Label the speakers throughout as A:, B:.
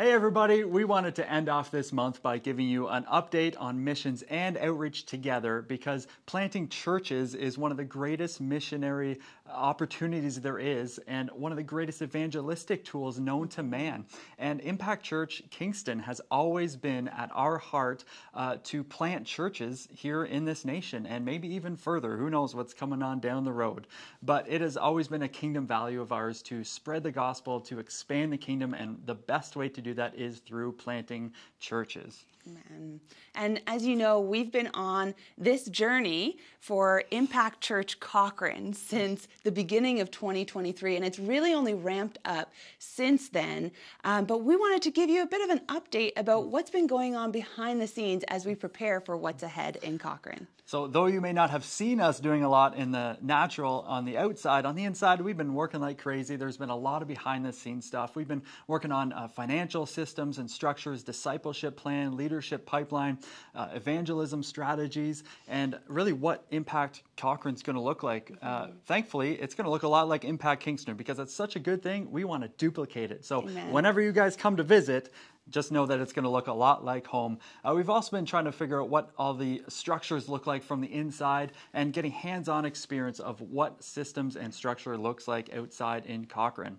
A: Hey, everybody. We wanted to end off this month by giving you an update on missions and outreach together because planting churches is one of the greatest missionary opportunities there is and one of the greatest evangelistic tools known to man. And Impact Church Kingston has always been at our heart uh, to plant churches here in this nation and maybe even further. Who knows what's coming on down the road? But it has always been a kingdom value of ours to spread the gospel, to expand the kingdom, and the best way to do do that is through planting churches.
B: Amen. And as you know, we've been on this journey for Impact Church Cochrane since the beginning of 2023, and it's really only ramped up since then. Um, but we wanted to give you a bit of an update about what's been going on behind the scenes as we prepare for what's ahead in Cochrane.
A: So, though you may not have seen us doing a lot in the natural on the outside, on the inside, we've been working like crazy. There's been a lot of behind the scenes stuff. We've been working on uh, financial systems and structures, discipleship plan, leadership pipeline, uh, evangelism strategies, and really what Impact Cochrane's going to look like. Uh, thankfully, it's going to look a lot like Impact Kingston because it's such a good thing. We want to duplicate it. So, Amen. whenever you guys come to visit, just know that it's going to look a lot like home. Uh, we've also been trying to figure out what all the structures look like from the inside and getting hands-on experience of what systems and structure looks like outside in Cochrane.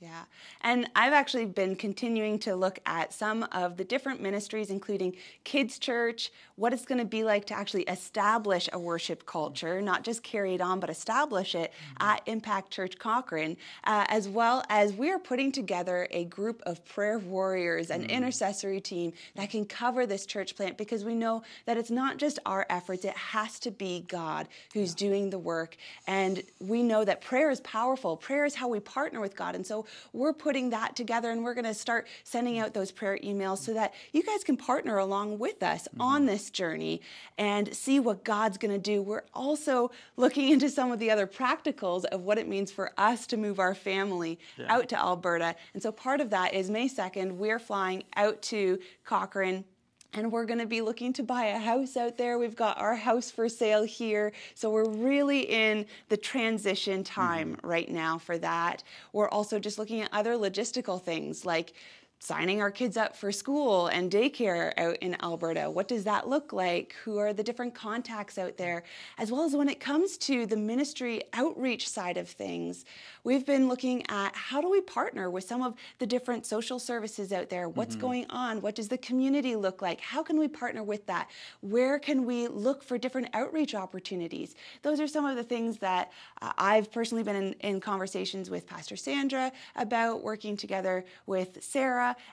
B: Yeah. And I've actually been continuing to look at some of the different ministries, including Kids Church, what it's going to be like to actually establish a worship culture, not just carry it on, but establish it mm-hmm. at Impact Church Cochrane, uh, as well as we are putting together a group of prayer warriors, an mm-hmm. intercessory team that can cover this church plant because we know that it's not just our efforts, it has to be God who's yeah. doing the work. And we know that prayer is powerful, prayer is how we partner with God. And so we're putting that together and we're going to start sending out those prayer emails so that you guys can partner along with us mm-hmm. on this journey and see what God's going to do. We're also looking into some of the other practicals of what it means for us to move our family yeah. out to Alberta. And so part of that is May 2nd, we're flying out to Cochrane and we're going to be looking to buy a house out there. We've got our house for sale here. So we're really in the transition time mm-hmm. right now for that. We're also just looking at other logistical things like signing our kids up for school and daycare out in Alberta. What does that look like? Who are the different contacts out there? As well as when it comes to the ministry outreach side of things, we've been looking at how do we partner with some of the different social services out there? What's mm-hmm. going on? What does the community look like? How can we partner with that? Where can we look for different outreach opportunities? Those are some of the things that uh, I've personally been in, in conversations with Pastor Sandra about working together with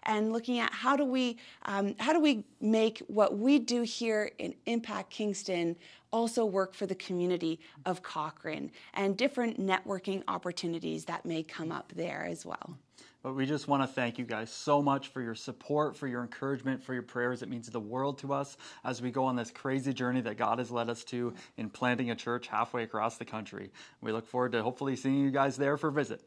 B: And looking at how do we um, how do we make what we do here in Impact Kingston also work for the community of Cochrane and different networking opportunities that may come up there as well.
A: But we just want to thank you guys so much for your support, for your encouragement, for your prayers. It means the world to us as we go on this crazy journey that God has led us to in planting a church halfway across the country. We look forward to hopefully seeing you guys there for a visit.